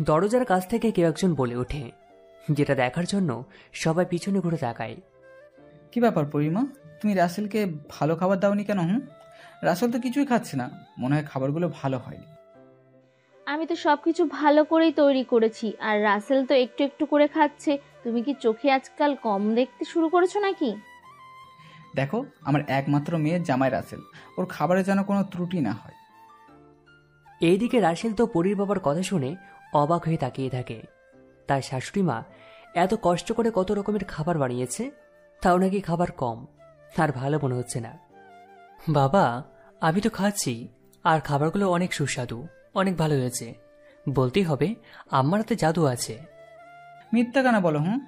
দরজার কাছ থেকে কেউ একজন বলে ওঠে যেটা দেখার জন্য সবাই পিছনে ঘুরে তাকায়। কি ব্যাপার পরিমা? তুমি রাসেলকে ভালো খাবার দাওনি কেন হুম? রাসেল তো কিছুই খাচ্ছে না মনে হয় খাবারগুলো ভালো হয়নি। আমি তো সবকিছু ভালো করেই তৈরি করেছি আর রাসেল তো একটু একটু করে খাচ্ছে। তুমি কি চোখে আজকাল কম দেখতে শুরু করেছ নাকি? দেখো আমার একমাত্র মেয়ে জামাই রাসেল ওর খাবারে যেন কোনো ত্রুটি না হয়। এইদিকে রাসেল তো পরীর বাবার কথা শুনে অবাক হয়ে তাকিয়ে থাকে। তার শাশুড়ি মা এত কষ্ট করে কত রকমের খাবার বানিয়েছে তাও নাকি খাবার কম। আর ভালো মনে হচ্ছে না। বাবা আমি তো খাচ্ছি আর খাবারগুলো অনেক সুস্বাদু অনেক ভালো হয়েছে। বলতেই হবে আমার হাতে জাদু আছে। মিথ্যা কেন বলো হুম?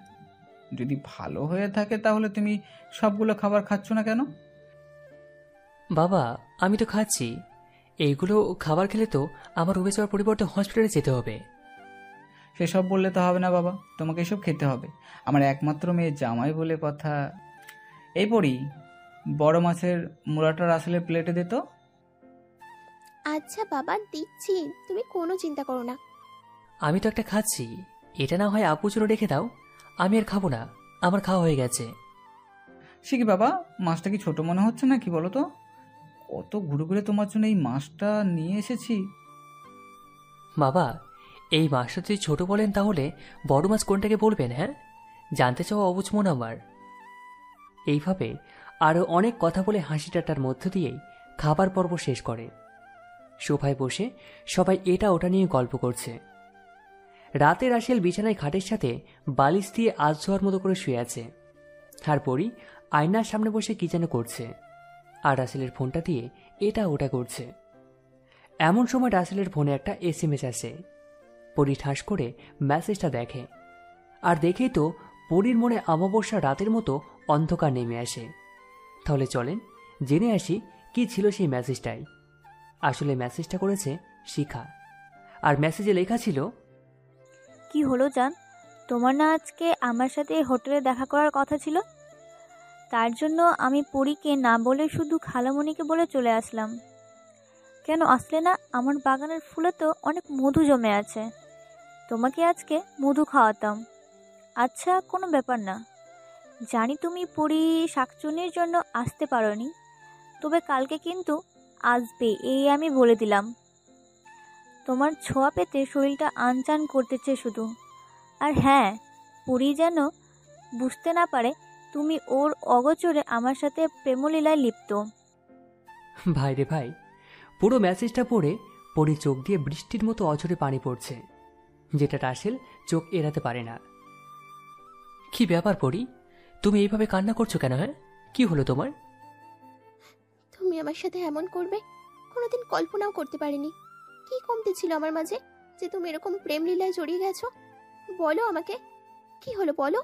যদি ভালো হয়ে থাকে তাহলে তুমি সবগুলো খাবার খাচ্ছ না কেন? বাবা আমি তো খাচ্ছি। এইগুলো খাবার খেলে তো আমার রুমে যাওয়ার পরিবর্তে হসপিটালে যেতে হবে। সেসব বললে তো হবে না বাবা তোমাকে এসব খেতে হবে। আমার একমাত্র মেয়ে জামাই বলে কথা। এই পড়ি বড় মাছের মুড়াটা রাসেলের প্লেটে দিত আচ্ছা বাবা দিচ্ছি। তুমি কোনো চিন্তা করো না। আমি তো একটা খাচ্ছি। এটা না হয় জন্য রেখে দাও। আমি আর খাব না। আমার খাওয়া হয়ে গেছে। সে কি বাবা মাছটা কি ছোট মনে হচ্ছে না কি বলো তো? কত ঘুরে ঘুরে তোমার জন্য এই মাছটা নিয়ে এসেছি। বাবা এই মাছটা যদি ছোট বলেন তাহলে বড় মাছ কোনটাকে বলবেন হ্যাঁ? জানতে চাওয়া অবুঝ মন আমার এইভাবে আরও অনেক কথা বলে হাসি ঠাট্টার মধ্য দিয়েই খাবার পর্ব শেষ করে। সোফায় বসে সবাই এটা ওটা নিয়ে গল্প করছে। রাতে রাশেল বিছানায় খাটের সাথে বালিশ দিয়ে আজ ছোঁয়ার মতো করে শুয়ে আছে। আর তারপরই আয়নার সামনে বসে কি যেন করছে। আর রাসেলের ফোনটা দিয়ে এটা ওটা করছে। এমন সময় রাসেলের ফোনে একটা এস এম এস আসে। পরি ঠাস করে মেসেজটা দেখে। আর দেখেই তো পরির মনে অমাবস্যা রাতের মতো অন্ধকার নেমে আসে। তাহলে চলেন জেনে আসি কি ছিল সেই মেসেজটাই। আসলে মেসেজটা করেছে শিখা। আর মেসেজে লেখা ছিল, কি হলো জান? তোমার না আজকে আমার সাথে হোটেলে দেখা করার কথা ছিল? তার জন্য আমি পরীকে না বলে শুধু খালামণিকে বলে চলে আসলাম। কেন আসলে না, আমার বাগানের ফুলে তো অনেক মধু জমে আছে। তোমাকে আজকে মধু খাওয়াতাম। আচ্ছা কোনো ব্যাপার না। জানি তুমি পরি শাকচুনির জন্য আসতে পারোনি, তবে কালকে কিন্তু আসবে, এই আমি বলে দিলাম। তোমার ছোঁয়া পেতে শরীরটা আনচান করতেছে শুধু। আর হ্যাঁ পুরী যেন বুঝতে না পারে, তুমি ওর অগোচরে আমার সাথে প্রেমলীলায় লিপ্ত। ভাই রে ভাই, পুরো মেসেজটা পড়ে পরি চোখ দিয়ে বৃষ্টির মতো অঝরে পানি পড়ছে। যেটা রাসেল চোখ এড়াতে পারে না। কি ব্যাপার পড়ি তুমি এইভাবে কান্না করছ কেন হ্যাঁ? কি হলো তোমার? তুমি আমার সাথে এমন করবে? কোনোদিন কল্পনাও করতে পারিনি। কি কমতি ছিল আমার মাঝে যে তুমি এরকম প্রেম লীলায় জড়িয়ে গেছো? বলো আমাকে। কি হলো বলো?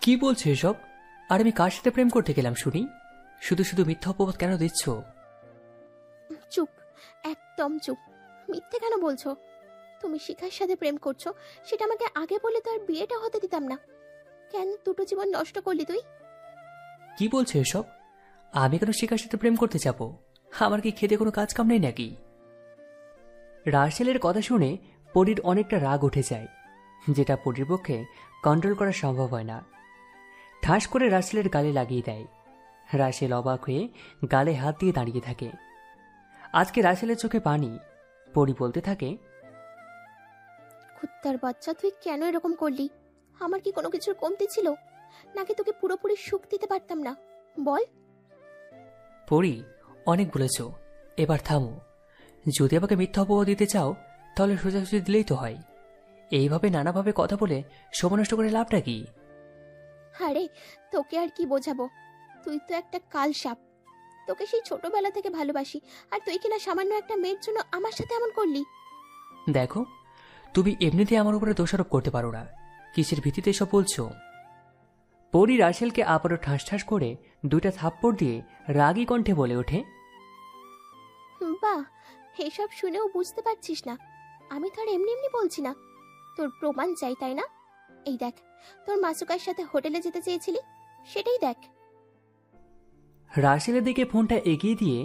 কি বলছো এসব? আর আমি কার সাথে প্রেম করতে গেলাম শুনি? শুধু শুধু মিথ্যা অপবাদ কেন দিচ্ছ? চুপ একদম চুপ। মিথ্যে কেন বলছো? তুমি শিখার সাথে প্রেম করছ, সেটা আমাকে আগে বলে তার বিয়েটা হতে দিতাম না। কেন দুটো জীবন নষ্ট করলি তুই? কি বলছো এসব? আমি কেন শিখার সাথে প্রেম করতে যাব? আমার কি খেতে কোনো কাজ কাম নেই নাকি? রাসেলের কথা শুনে পরীর অনেকটা রাগ উঠে যায়, যেটা পরীর পক্ষে কন্ট্রোল করা সম্ভব হয় না। ঠাস করে রাসেলের গালে লাগিয়ে দেয়। রাসেল অবাক হয়ে গালে হাত দিয়ে দাঁড়িয়ে থাকে। আজকে রাসেলের চোখে পানি, পরি বলতে থাকে কুত্তার বাচ্চা তুই কেন এরকম করলি? আমার কি কোনো কিছুর কমতি ছিল? নাকি তোকে পুরোপুরি সুখ দিতে পারতাম না? বল। পড়ি অনেক বলেছ। এবার থামো। যদি আমাকে মিথ্যা অপবাদ দিতে চাও তাহলে সোজাসুজি দিলেই তো হয়। এইভাবে নানাভাবে কথা বলে সময় নষ্ট করে লাভটা কি? আরে তোকে আর কি বোঝাবো? তুই তো একটা কাল সাপ। তোকে সেই ছোটবেলা থেকে ভালোবাসি। আর তুই কিনা সামান্য একটা মেয়ের জন্য আমার সাথে এমন করলি? দেখো তুমি এমনিতে আমার উপরে দোষারোপ করতে পারো না। কিসের ভিত্তিতে এসব বলছো? পরি রাসেলকে আবারও ঠাস ঠাস করে দুইটা থাপ্পড় দিয়ে রাগী কণ্ঠে বলে ওঠে বাহ এসব শুনেও বুঝতে পারছিস না। আমি তো আর এমনি এমনি বলছি না। তোর প্রমাণ চাই তাই না? এই দেখ তোর মাসুকার সাথে হোটেলে যেতে চেয়েছিলি সেটাই দেখ। রাসেলের দিকে ফোনটা এগিয়ে দিয়ে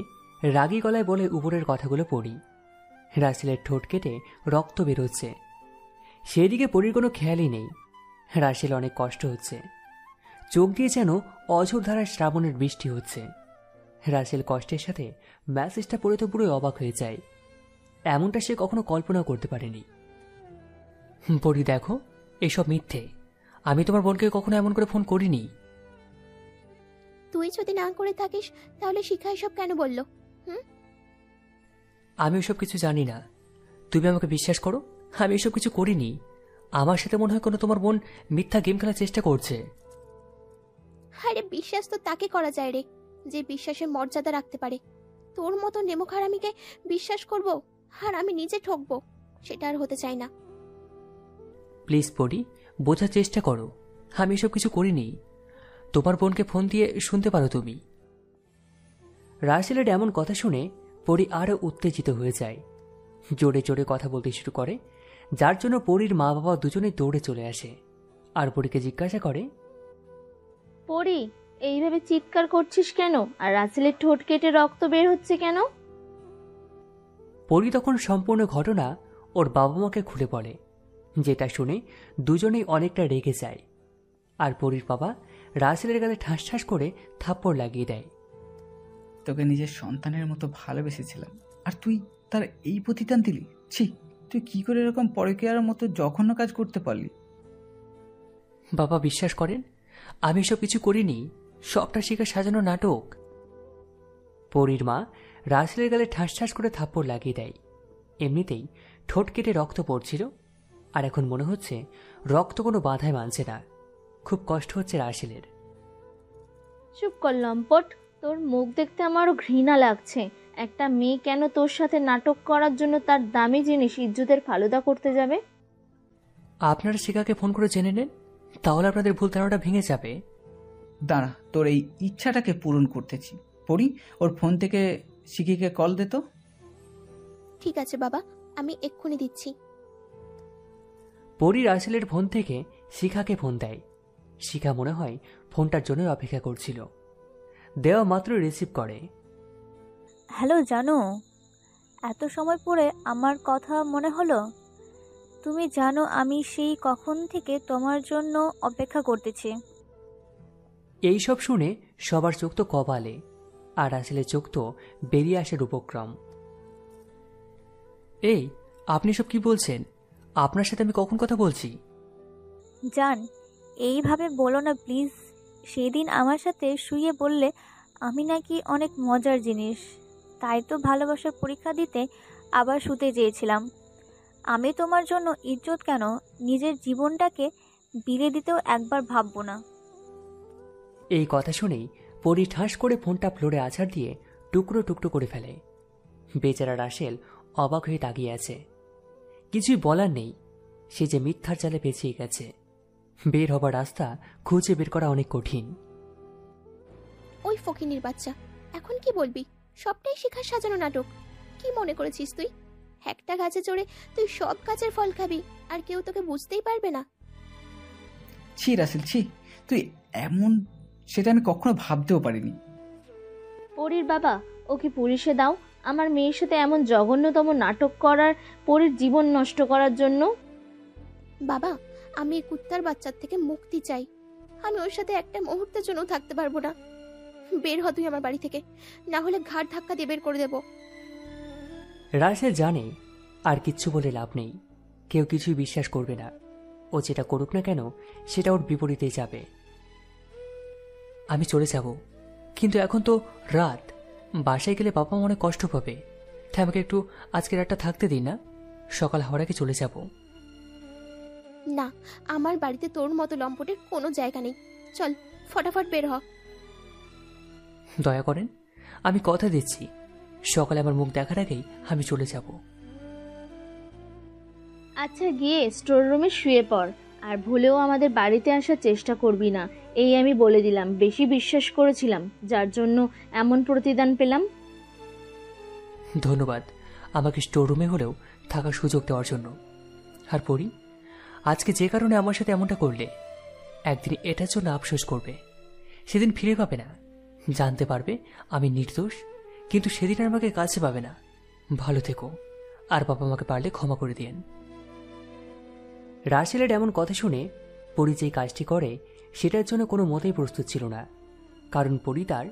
রাগী গলায় বলে উপরের কথাগুলো পড়ি। রাসেলের ঠোঁট কেটে রক্ত বেরোচ্ছে। সেদিকে পরির কোনো খেয়ালই নেই। রাসেল অনেক কষ্ট হচ্ছে। চোখ দিয়ে যেন অঝোর ধারায় শ্রাবণের বৃষ্টি হচ্ছে। রাসেল কষ্টের সাথে মেসেজটা পড়ে তো পুরোই অবাক হয়ে যায়। এমনটা সে কখনো কল্পনা করতে পারেনি। হুম, পরি দেখো এসব মিথ্যে। আমি তোমার বোনকে কখনো এমন করে ফোন করিনি। তুই যদি না করে থাকিস তাহলে শিখা এসব কেন বলল? আমি ওসব কিছু জানি না। তুমি আমাকে বিশ্বাস করো? আমি এসব কিছু করিনি। আমার সাথে মনে হয় কোনো তোমার বোন মিথ্যা গেম খেলার চেষ্টা করছে। আরে বিশ্বাস তো তাকে করা যায় রে যে বিশ্বাসের মর্যাদা রাখতে পারে। তোর মতো নেমো খারামিকে বিশ্বাস করব আর আমি নিজে ঠকবো সেটা আর হতে চাই না। প্লিজ পড়ি বোঝার চেষ্টা করো। আমি এসব কিছু করিনি। তোমার বোনকে ফোন দিয়ে শুনতে পারো তুমি। রাসেলের এমন কথা শুনে পরি আরও উত্তেজিত হয়ে যায়। জোরে জোরে কথা বলতে শুরু করে যার জন্য পরীর মা বাবা দুজনেই দৌড়ে চলে আসে। আর পরীকে জিজ্ঞাসা করে পরি এইভাবে চিৎকার করছিস কেন? আর রাসেলের ঠোঁট কেটে রক্ত বের হচ্ছে কেন? পরি তখন সম্পূর্ণ ঘটনা ওর বাবা মাকে খুলে পড়ে যেটা শুনে দুজনেই অনেকটা রেগে যায়। আর পরির বাবা রাসেলের গালে ঠাস ঠাস করে থাপ্পড় লাগিয়ে দেয়। তোকে নিজের সন্তানের মতো ভালোবেসেছিলাম। আর তুই তার এই প্রতিদান দিলি? ছি তুই কি করে এরকম পরকীয়ার মতো জঘন্য কাজ করতে পারলি? বাবা বিশ্বাস করেন আমি সব কিছু করিনি সবটা শিখে সাজানো নাটক। পরীর মা রাসেলের গালে ঠাস ঠাস করে থাপ্পড় লাগিয়ে দেয়। এমনিতেই ঠোঁট কেটে রক্ত পড়ছিল আর এখন মনে হচ্ছে রক্ত কোনো বাধায় মানছে না। খুব কষ্ট হচ্ছে রাসেলের। চুপ কর লম্পট তোর মুখ দেখতে আমারও ঘৃণা লাগছে। একটা মেয়ে কেন তোর সাথে নাটক করার জন্য তার দামি জিনিস ইজ্জতের ফালুদা করতে যাবে? আপনারা শিখাকে ফোন করে জেনে নেন তাহলে আপনাদের ভুল ধারণাটা ভেঙে যাবে। দাঁড়া তোর এই ইচ্ছাটাকে পূরণ করতেছি। পড়ি ওর ফোন থেকে শিখিকে কল দে তো। ঠিক আছে বাবা আমি এক্ষুনি দিচ্ছি। পরি রাসেলের ফোন থেকে শিখাকে ফোন দেয়। শিখা মনে হয় ফোনটার জন্য অপেক্ষা করছিল। দেওয়া মাত্র রিসিভ করে। হ্যালো জানো। এত সময় পরে আমার কথা মনে হলো। তুমি জানো আমি সেই কখন থেকে তোমার জন্য অপেক্ষা করতেছি। এই সব শুনে সবার চোখ তো কপালে আর আসলে চোখ তো বেরিয়ে আসার উপক্রম। এই আপনি সব কি বলছেন? আপনার সাথে আমি কখন কথা বলছি? জান এইভাবে বলো না প্লিজ। সেদিন আমার সাথে শুয়ে বললে আমি নাকি অনেক মজার জিনিস। তাই তো ভালোবাসার পরীক্ষা দিতে আবার শুতে চেয়েছিলাম। আমি তোমার জন্য ইজ্জত কেন? নিজের জীবনটাকে বিলে দিতেও একবার ভাববো না। এই কথা শুনেই পরি ঠাস করে ফোনটা ফ্লোরে আছাড় দিয়ে টুকরো টুকরো করে ফেলে। বেচারা রাসেল অবাক হয়ে তাকিয়ে আছে। কিছুই বলার নেই। সে যে মিথ্যার জালে পেঁচিয়ে গেছে। বের হবার রাস্তা খুঁজে বের করা অনেক কঠিন। ওই ফকিনির বাচ্চা। এখন কি বলবি? সবটাই শিখার সাজানো নাটক। কি মনে করেছিস তুই? একটা গাছে চড়ে তুই সব গাছের ফল খাবি আর কেউ তোকে বুঝতেই পারবে না। ছি রাসেল ছি। তুই এমন সেটা আমি কখনো ভাবতেও পারিনি। পরীর বাবা ওকে পুলিশে দাও। আমার মেয়ের সাথে এমন জঘন্যতম নাটক করার পরীর জীবন নষ্ট করার জন্য। বাবা আমি এই কুত্তার বাচ্চার থেকে মুক্তি চাই। আমি ওর সাথে একটা মুহূর্তের জন্য থাকতে পারব না। বের হ তুই আমার বাড়ি থেকে। না হলে ঘাট ধাক্কা দিয়ে বের করে দেবো। রাসেল জানে আর কিচ্ছু বলে লাভ নেই। কেউ কিছুই বিশ্বাস করবে না। ও যেটা করুক না কেন সেটা ওর বিপরীতেই যাবে। আমি চলে যাব। কিন্তু এখন তো রাত। বাসায় গেলে বাবা মা অনেক কষ্ট পাবে। তাই আমাকে একটু আজকে রাতটা থাকতে দিন না? সকাল হওয়ার আগে চলে যাব। না আমার বাড়িতে তোর মতো লম্পটের কোনো জায়গা নেই। চল ফটাফট বের হ। দয়া করেন আমি কথা দিচ্ছি। সকালে আমার মুখ দেখার আগেই আমি চলে যাব। আচ্ছা গিয়ে স্টোর রুমে শুয়ে পড় আর ভুলেও আমাদের বাড়িতে আসার চেষ্টা করবি না। এই আমি বলে দিলাম বেশি বিশ্বাস করেছিলাম যার জন্য এমন প্রতিদান পেলাম। ধন্যবাদ আমাকে স্টোর রুমে হলেও থাকার সুযোগ দেওয়ার জন্য। আর পড়ি আজকে যে কারণে আমার সাথে এমনটা করলে একদিন এটার জন্য আফসোস করবে। সেদিন ফিরে পাবে না। জানতে পারবে আমি নির্দোষ, কিন্তু সেদিন আর আমাকে কাছে পাবে না। ভালো থেকো। আর বাবা মাকে পারলে ক্ষমা করে দিয়েন। রাসেলের এমন কথা শুনে পরি যে কাজটি করে, সেটার জন্য কোনো মতেই প্রস্তুত ছিল না। কারণ পরি তার